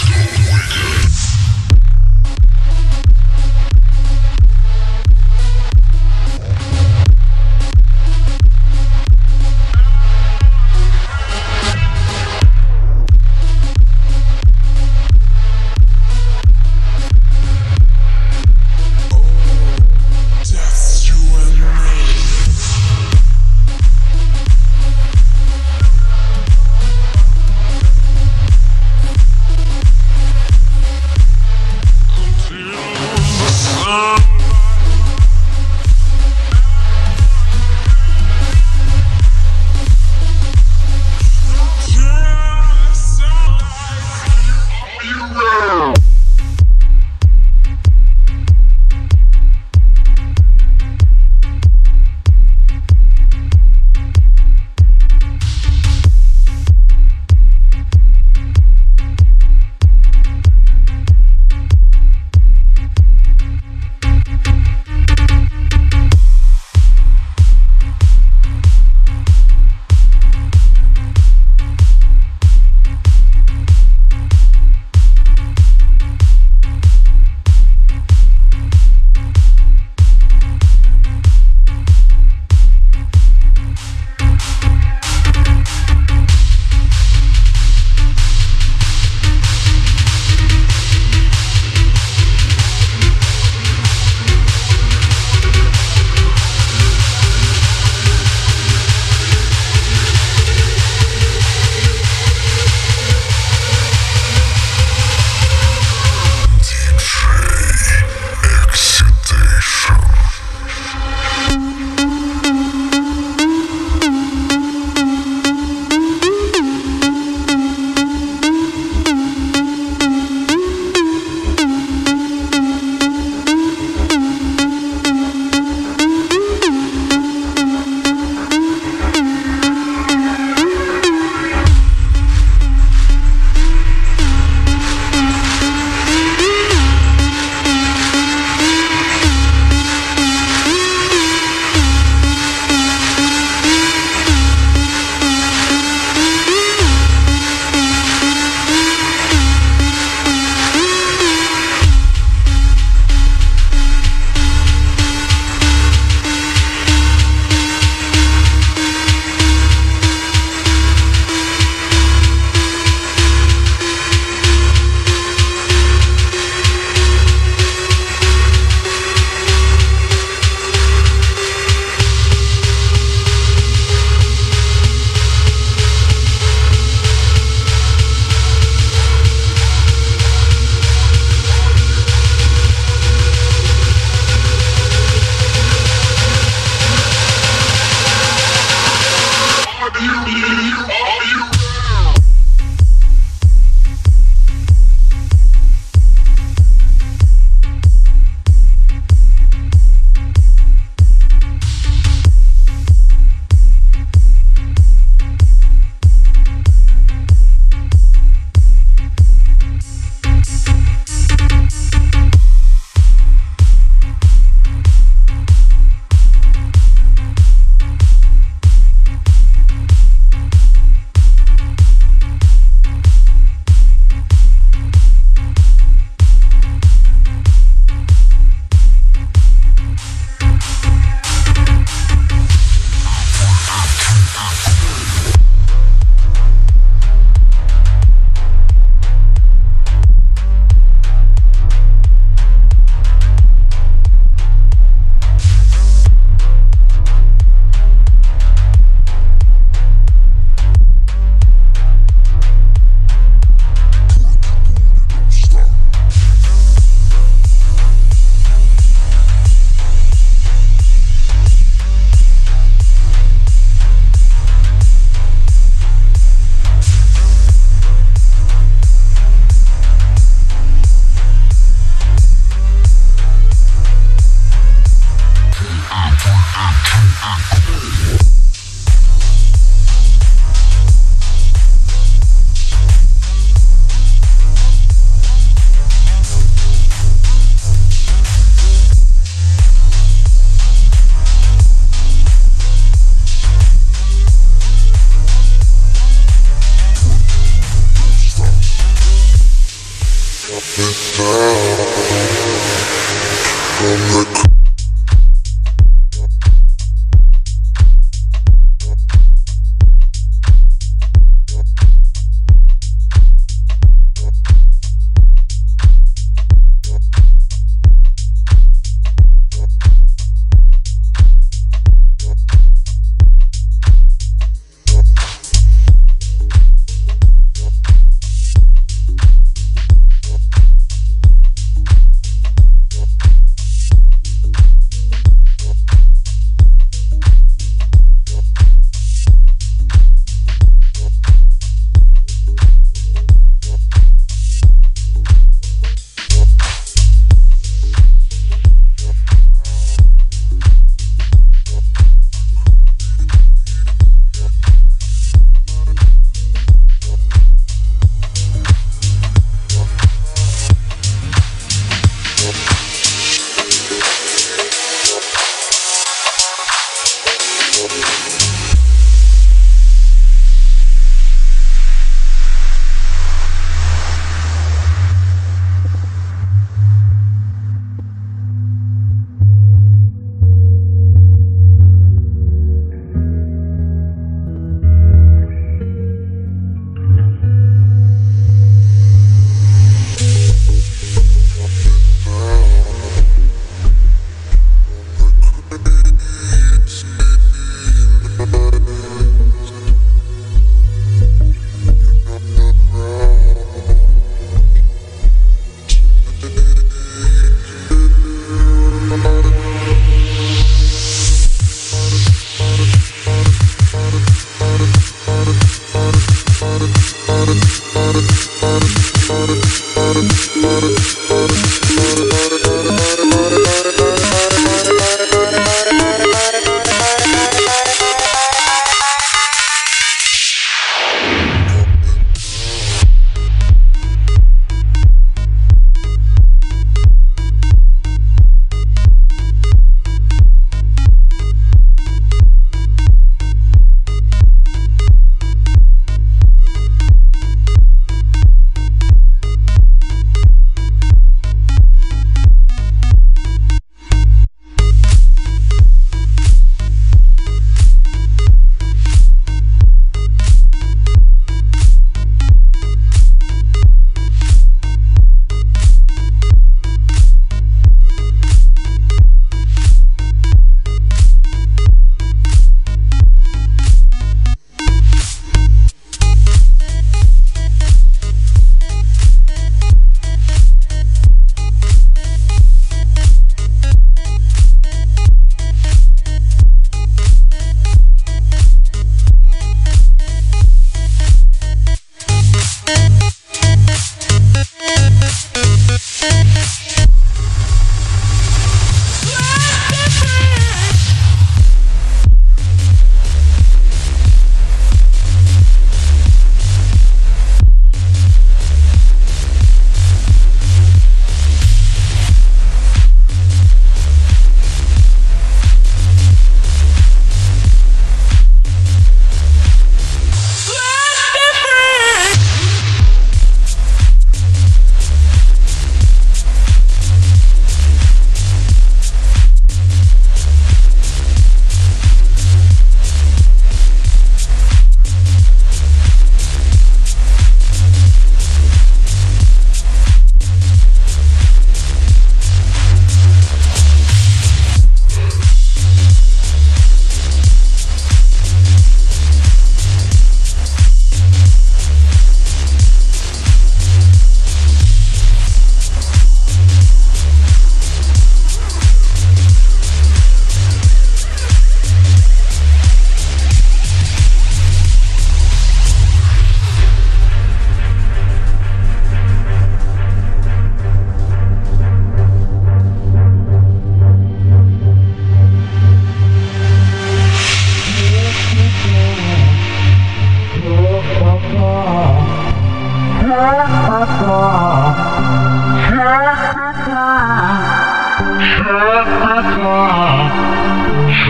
Just you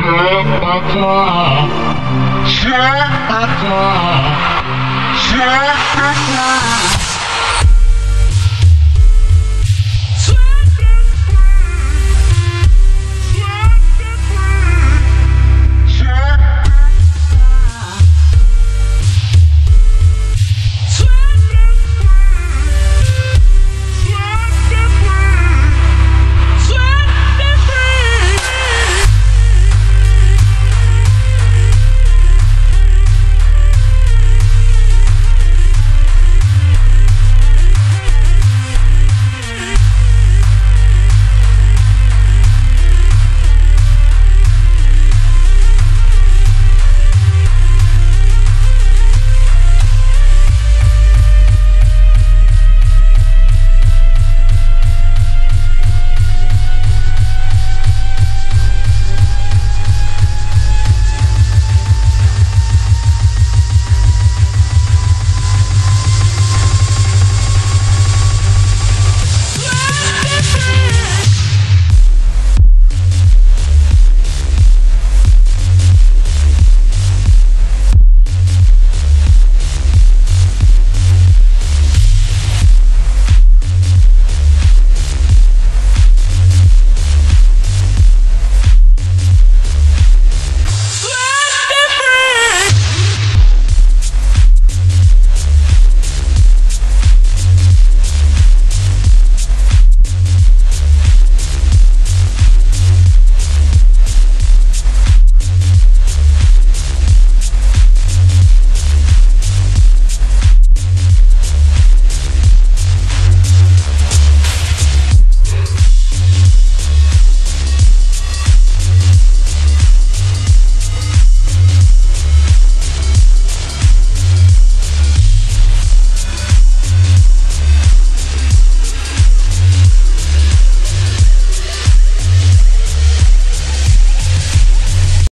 Up.